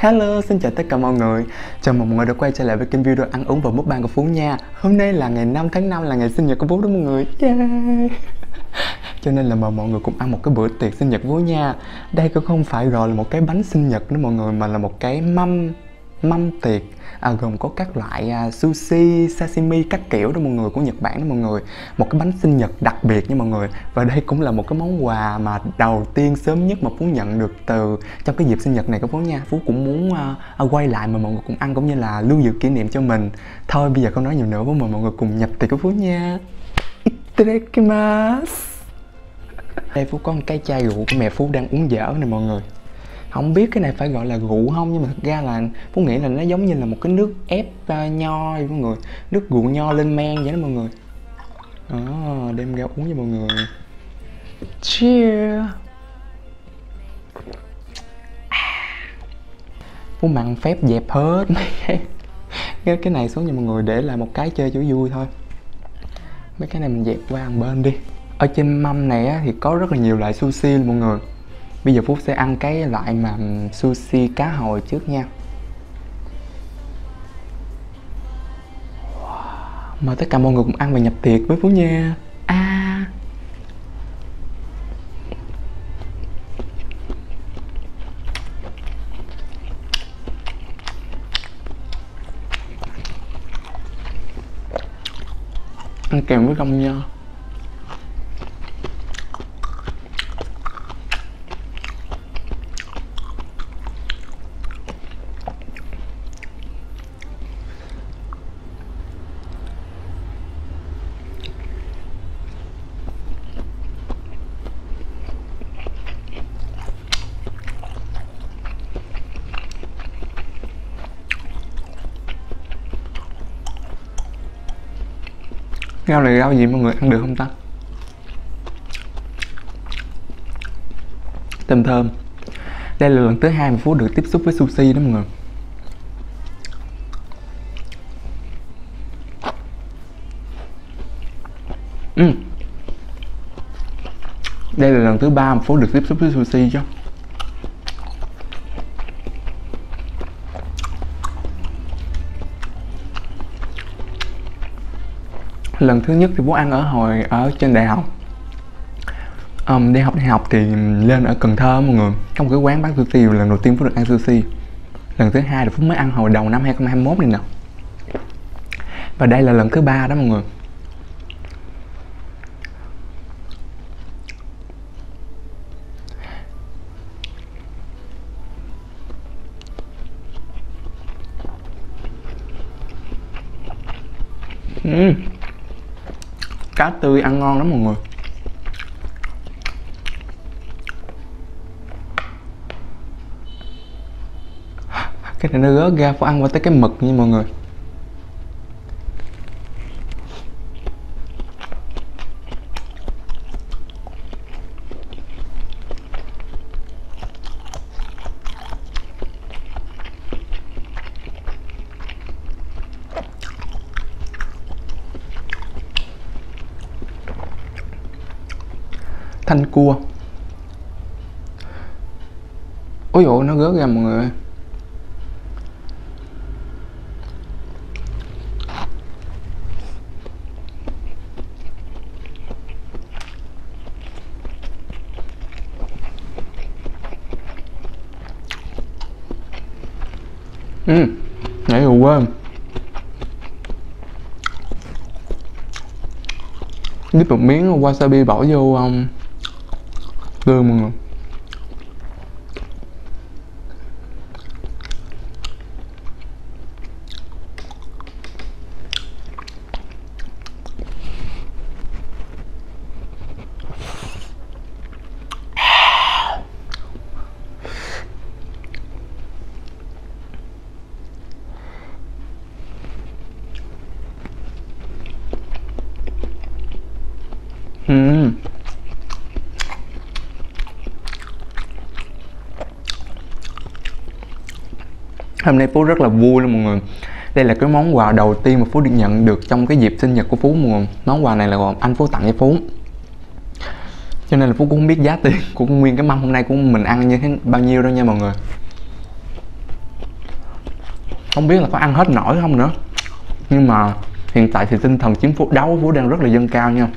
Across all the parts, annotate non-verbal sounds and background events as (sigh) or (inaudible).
Hello, xin chào tất cả mọi người. Chào mừng mọi người đã quay trở lại với kênh video ăn uống và mukbang của Phú nha. Hôm nay là ngày 5 tháng 5 là ngày sinh nhật của Phú đó mọi người. Yeah. Cho nên là mời mọi người cùng ăn một cái bữa tiệc sinh nhật Phú nha. Đây cũng không phải gọi là một cái bánh sinh nhật nữa mọi người Mà là một cái mâm mâm tiệc à, gồm có các loại à, sushi, sashimi các kiểu đó mọi người của Nhật Bản đó mọi người. Một cái bánh sinh nhật đặc biệt nha mọi người. Và đây cũng là một cái món quà mà đầu tiên sớm nhất mà Phú nhận được từ trong cái dịp sinh nhật này của Phú nha. Phú cũng muốn à, à, quay lại mà mọi người cùng ăn cũng như là lưu giữ kỷ niệm cho mình. Thôi bây giờ không nói nhiều nữa với mọi người cùng nhập tiệc của Phú nha. Itadakimasu đây Phú có một cái chai rượu của mẹ Phú đang uống dở này mọi người không biết cái này phải gọi là rượu không nhưng mà thật ra là phú nghĩ là nó giống như là một cái nước ép uh, nho vậy mọi người. Nước rượu nho lên men vậy đó mọi người. À, đem ra uống cho mọi người. Cheers. Phú mặn phép dẹp hết mấy cái cái, cái này xuống cho mọi người để là một cái chơi cho vui thôi. Mấy cái này mình dẹp qua một bên đi. Ở trên mâm này á, thì có rất là nhiều loại sushi mọi người bây giờ phúc sẽ ăn cái loại mà sushi cá hồi trước nha. Mời tất cả mọi người cùng ăn và nhập tiệc với phú nha. A à. ăn kèm với rong nho rau này rau gì mọi người ăn được không ta? Thơm thơm. Đây là lần thứ hai mà phú được tiếp xúc với sushi đó mọi người. Ừ. đây là lần thứ ba mà phú được tiếp xúc với sushi chứ. Lần thứ nhất thì bố ăn ở hồi ở trên đại học. Um, đi học đại học thì lên ở Cần Thơ mọi người. Trong một cái quán bán sushi lần đầu tiên Phú được ăn sushi. Lần thứ hai là Phú mới ăn hồi đầu năm 2021 này nè. Và đây là lần thứ ba đó mọi người. Cá tươi, ăn ngon lắm mọi người. Cái này nó gớt ra, phải ăn qua tới cái mực nha mọi người thanh cua. Ôi dồi nó rớt ra mọi người ơi. Ừ nãy rồi quên Tiếp một miếng wasabi bỏ vô um, tương mọi người Mm. Hôm nay phú rất là vui luôn mọi người. Đây là cái món quà đầu tiên mà phú được nhận được trong cái dịp sinh nhật của phú mọi người. Món quà này là gồm anh phú tặng cho phú. Cho nên là phú cũng không biết giá tiền của nguyên cái mâm hôm nay của mình ăn như thế bao nhiêu đâu nha mọi người. Không biết là có ăn hết nổi không nữa. Nhưng mà hiện tại thì tinh thần chiến phú đấu phú đang rất là dâng cao nha.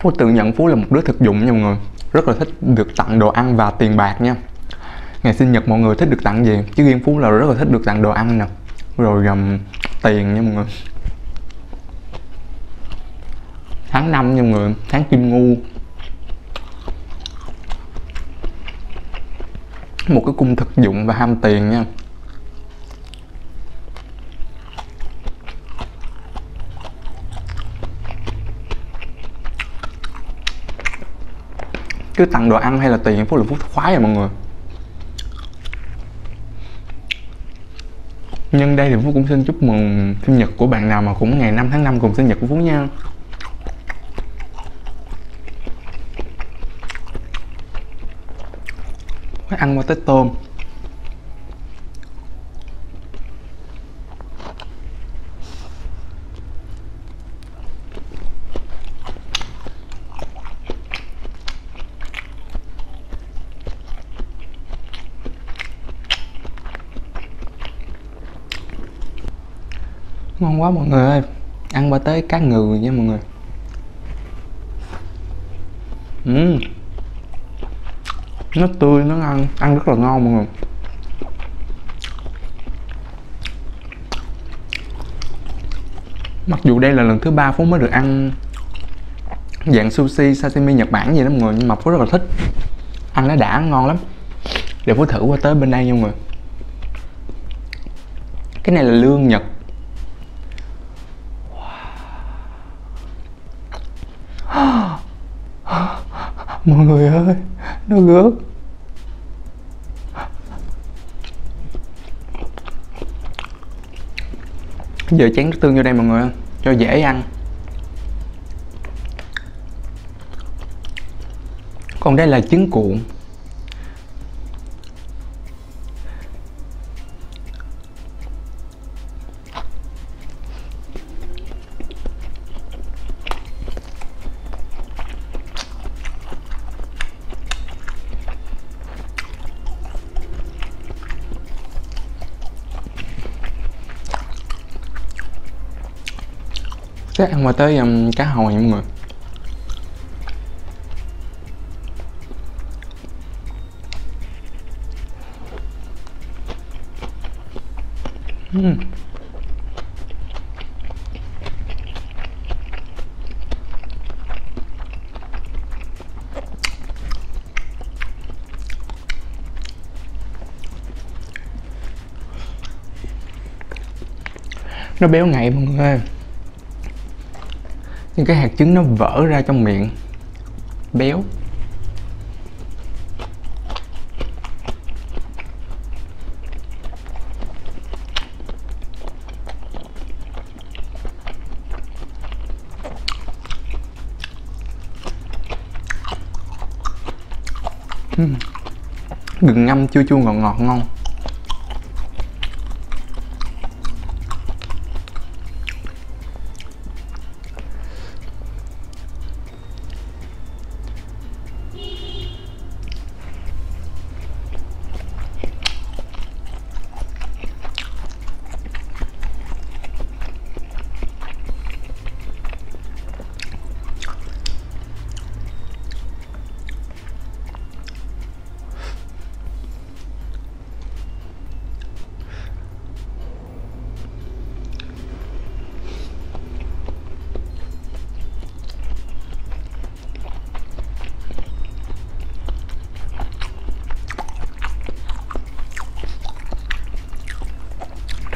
Phú tự nhận Phú là một đứa thực dụng nha mọi người. Rất là thích được tặng đồ ăn và tiền bạc nha. Ngày sinh nhật mọi người thích được tặng gì? Chứ riêng Phú là rất là thích được tặng đồ ăn nè. Rồi um, tiền nha mọi người. Tháng 5 nha mọi người Tháng kim ngu. Một cái cung thực dụng và ham tiền nha. Cứ tặng đồ ăn hay là tiền phút là phút khoái rồi mọi người. Nhân đây thì phú cũng xin chúc mừng sinh nhật của bạn nào mà cũng ngày 5 tháng 5 cùng sinh nhật của phú nha. Phải ăn qua tới tôm ngon quá mọi người ơi. Ăn ba tới cá ngừ nha mọi người. Uhm. nó tươi, nó ăn ăn rất là ngon mọi người. Mặc dù đây là lần thứ ba phú mới được ăn dạng sushi sashimi nhật bản gì đó mọi người, nhưng mà phú rất là thích. Ăn nó đã, ngon lắm. Để phú thử qua tới bên đây nha mọi người. Cái này là lương nhật mọi người ơi, nó gớt giờ chén nước tương vô đây mọi người cho dễ ăn. Còn đây là trứng cuộn. Qua tới um, cá hồi mọi người uhm. nó béo ngậy mọi người những nhưng cái hạt trứng nó vỡ ra trong miệng. Béo. Gừng ngâm chua chua ngọt ngọt ngon.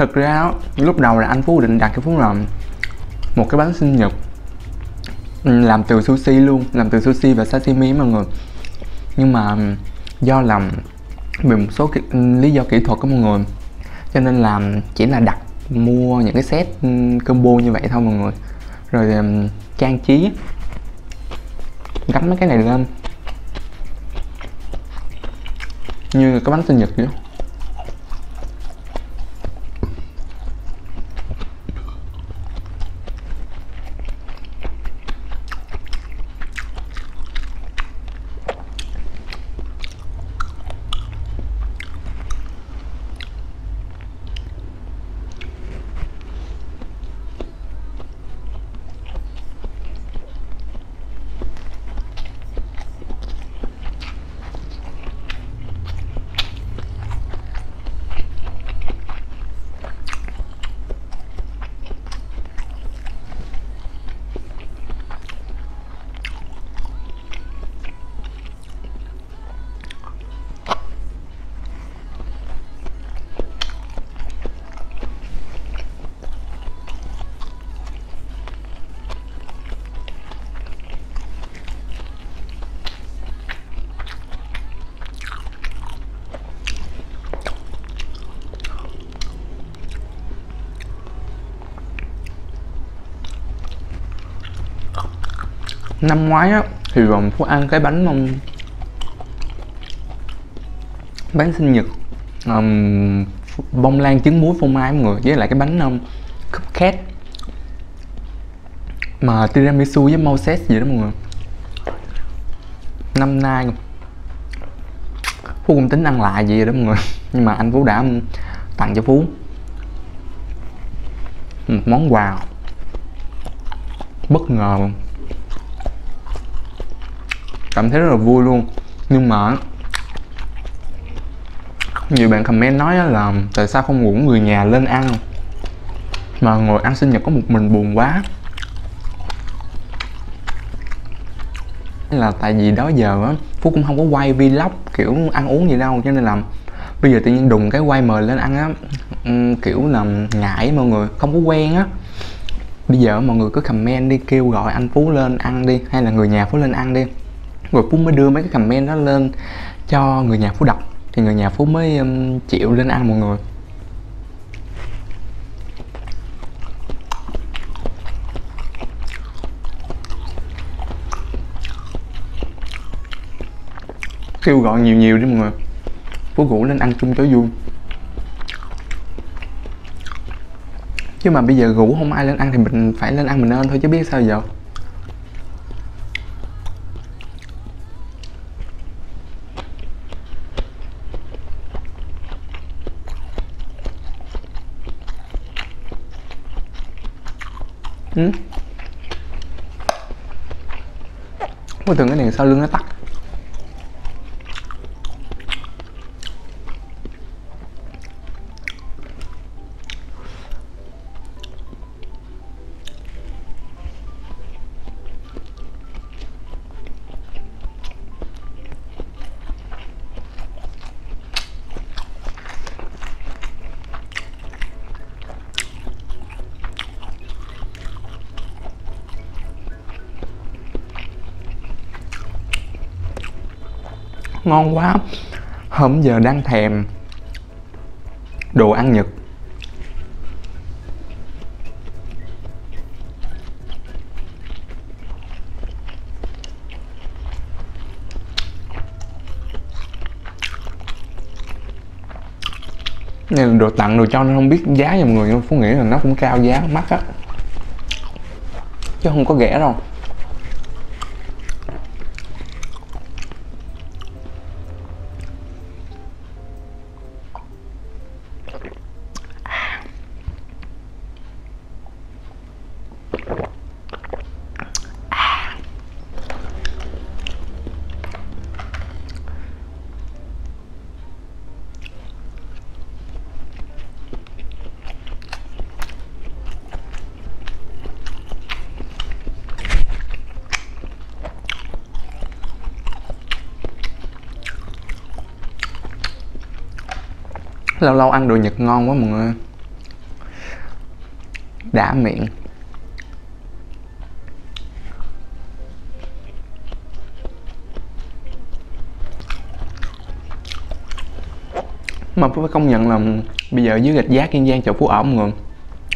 Thực ra lúc đầu là anh phú định đặt cái phú là một cái bánh sinh nhật ừ, làm từ sushi luôn làm từ sushi và sashimi mọi người. Nhưng mà ừ, do làm vì một số cái, ừ, lý do kỹ thuật của mọi người. Cho nên là chỉ là đặt mua những cái set combo như vậy thôi mọi người. Rồi trang trí gắn mấy cái này lên. Như cái bánh sinh nhật vậy năm ngoái á thì vòng phú ăn cái bánh mông bánh sinh nhật um, bông lan trứng muối phô mai mọi người với lại cái bánh um, cupcake. Mà tiramisu với moses gì đó mọi người. Năm nay phú cũng tính ăn lại gì đó mọi người. (laughs) Nhưng mà anh phú đã um, tặng cho phú một món quà bất ngờ luôn cảm thấy rất là vui luôn. Nhưng mà nhiều bạn comment nói là tại sao không ngủ người nhà lên ăn? Mà ngồi ăn sinh nhật có một mình buồn quá. Là tại vì đó giờ á, phú cũng không có quay vlog kiểu ăn uống gì đâu, cho nên là bây giờ tự nhiên đùng cái quay mời lên ăn á ừ, kiểu là ngại mọi người, không có quen á. Bây giờ mọi người cứ comment đi, kêu gọi anh phú lên ăn đi, hay là người nhà phú lên ăn đi rồi phú mới đưa mấy cái comment đó lên cho người nhà phú đọc. Thì người nhà phú mới um, chịu lên ăn mọi người. Kêu gọi nhiều nhiều đi mọi người. Phú ngủ lên ăn chung cho vui. Chứ mà bây giờ ngủ không ai lên ăn thì mình phải lên ăn mình nên thôi chứ biết sao giờ ừ. Ôi thường cái này sau lưng nó tắt ngon quá. Hôm giờ đang thèm đồ ăn nhật. Này là đồ tặng đồ cho nên không biết giá cho mọi người nhưng phú nghĩ là nó cũng cao giá mắc á. Chứ không có rẻ đâu. Lâu lâu ăn đồ nhật ngon quá mọi người. Đã miệng. Mà phải công nhận là bây giờ dưới gạch giá kiên giang, chợ phú ẩm mọi người,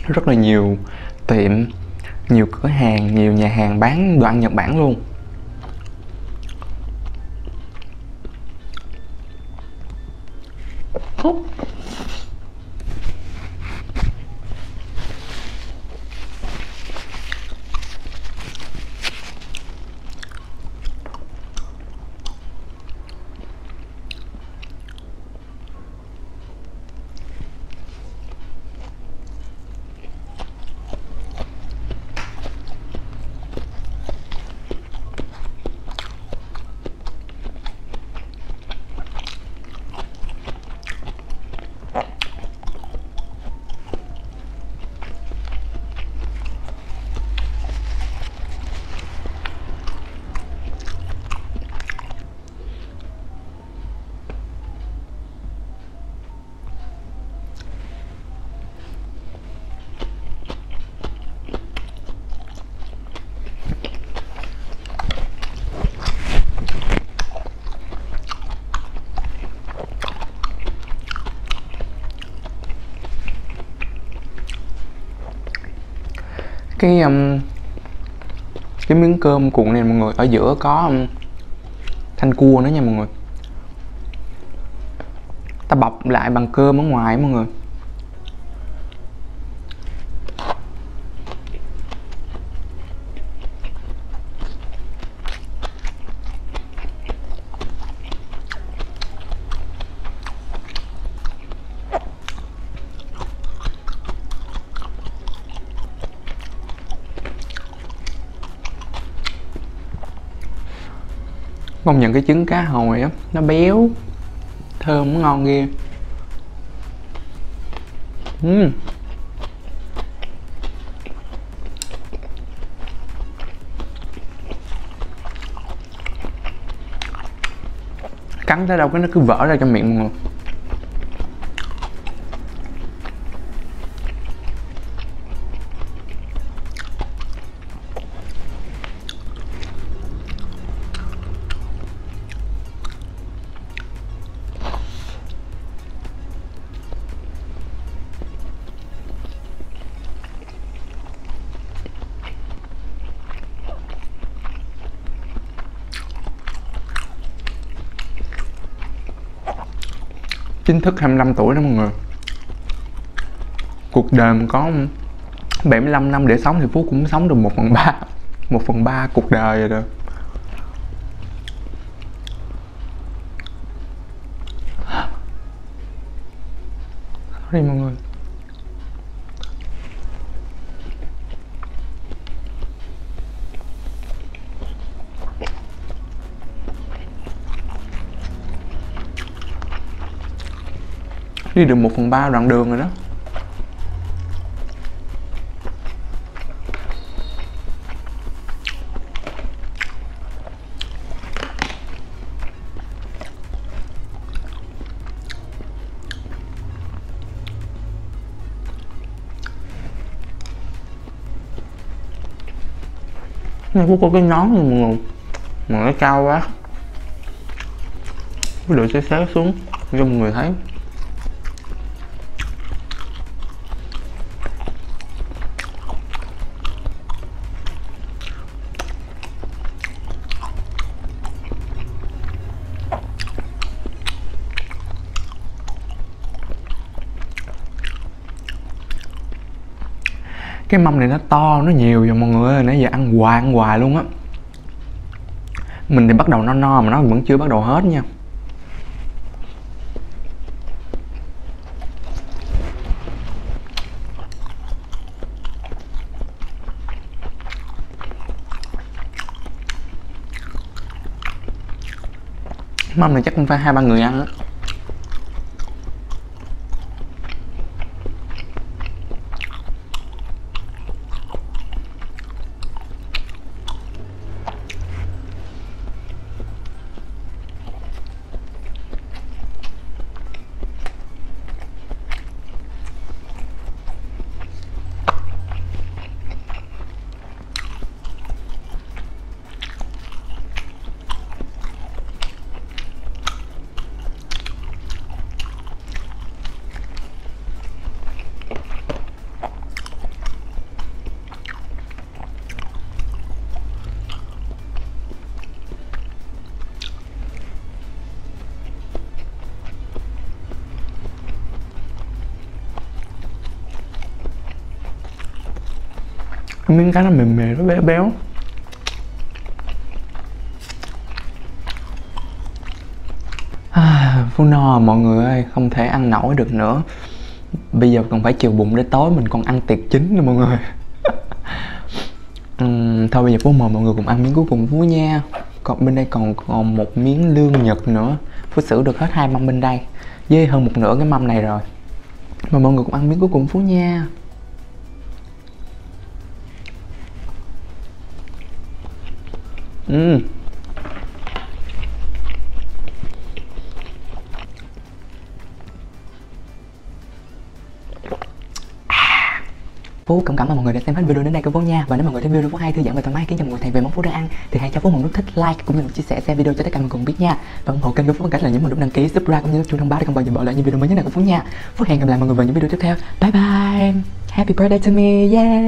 rất là nhiều tiệm, nhiều cửa hàng, nhiều nhà hàng bán đồ ăn nhật bản luôn. Cái um, cái miếng cơm cuộn này mọi người ở giữa có um, thanh cua nữa nha mọi người. Ta bọc lại bằng cơm ở ngoài mọi người. Công nhận cái trứng cá hồi á, nó béo, thơm ngon ghê uhm. cắn tới đâu cái nó cứ vỡ ra trong miệng mọi người chính thức 25 tuổi đó mọi người. Cuộc đời mình có 75 năm để sống thì Phú cũng sống được 1 phần 3 1 phần 3 cuộc đời rồi đó. Sorry mọi người. Đi được 1 phần 3 đoạn đường rồi đó. Này có cái nón này mọi người mà nó cao quá. Cái độ xe xéo xuống, cho mọi người thấy. Cái mâm này nó to, nó nhiều rồi mọi người ơi. Nãy giờ ăn hoài ăn hoài luôn á. Mình thì bắt đầu no no mà nó vẫn chưa bắt đầu hết nha. Mâm này chắc cũng phải hai ba người ăn á. Miếng cá nó mềm mềm nó béo béo. À, Phú no mọi người ơi không thể ăn nổi được nữa. Bây giờ còn phải chiều bụng để tối mình còn ăn tiệc chính nữa mọi người. (laughs) Uhm, thôi bây giờ Phú mời mọi người cùng ăn miếng cuối cùng Phú nha. Còn bên đây còn còn một miếng lương nhật nữa. Phú xử được hết hai mâm bên đây. Với hơn một nửa cái mâm này rồi. Mà mọi người cùng ăn miếng cuối cùng Phú nha. Ừ. Phú cũng cảm ơn mọi người đã xem hết video đến đây của Phú nha. Và nếu mọi người thấy video Phú hay thư giãn và thoải mái khiến cho mọi người thèm về món Phú đang ăn Thì hãy cho Phú một nút thích like cũng như là chia sẻ share video cho tất cả mọi người cùng biết nha. Và ủng hộ kênh của Phú bằng cách là nhấn một nút đăng ký, subscribe cũng như nút chuông thông báo để không bỏ lỡ những video mới nhất này của Phú nha. Phú hẹn gặp lại mọi người vào những video tiếp theo. Bye bye. Happy birthday to me, yeah.